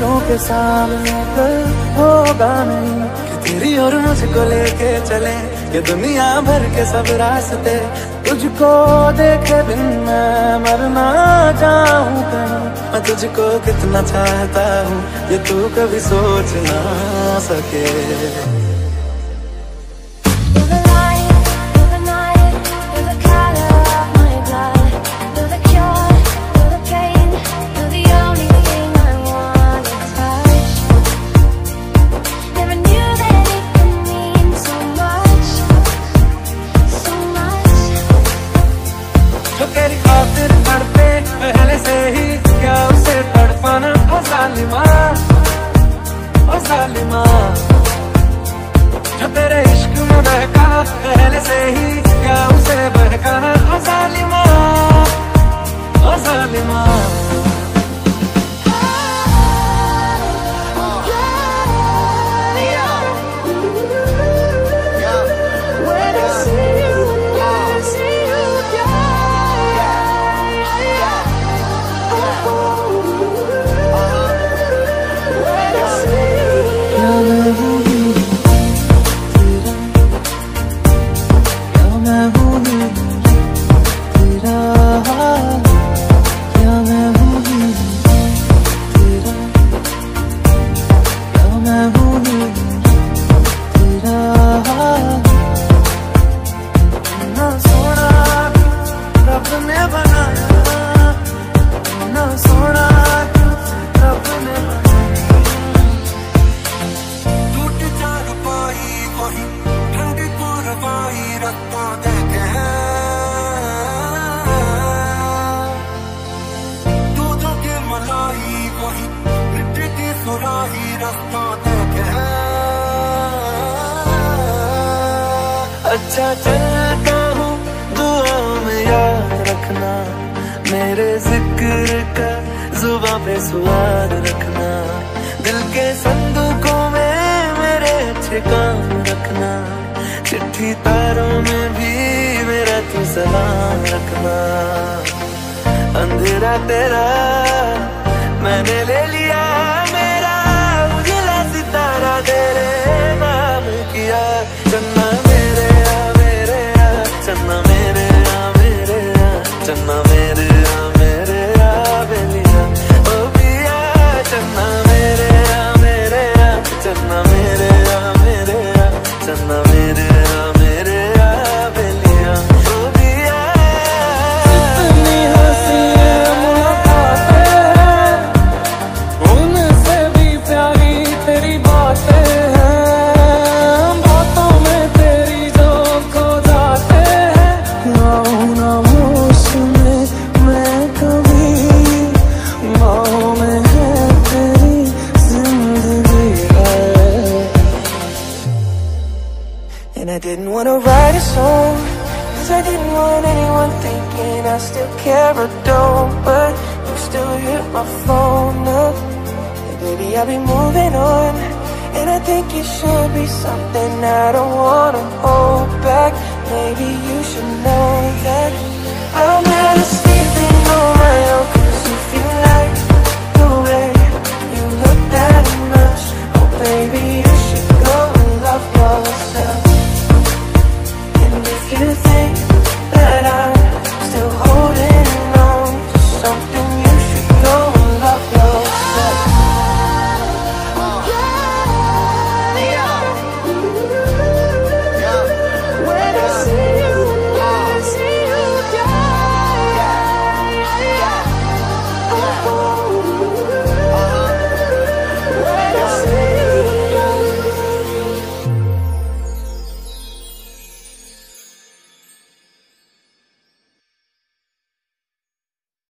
नज़रों के सामने कल होगा नहीं। कि तेरी और मुझको लेके चले, ये दुनिया भर के सब रास्ते। तुझको देखे बिन मैं मरना चाहूँ कहीं। मैं तुझको कितना चाहता हूँ, ये तू कभी सोच ना सके। समा तेरे इश्क में बहका पहले से ही क्या उसे बहका? ओ जालिमा ओ जालिमा। अच्छा चलता हूँ दुआ में याद रखना, मेरे ज़िक्र का जुबा पे स्वाद रखना। दिल के संदूकों में मेरे अच्छे काम रखना, चिट्ठी तारों में भी मेरा तू सलाम रखना। अंधेरा तेरा enough didn't wanna write a song. Cause I didn't want anyone thinking I still care or don't. But you still hit my phone up. And baby I'll be moving on. And I think it should be something I don't wanna hold back. Maybe you should know that I'll never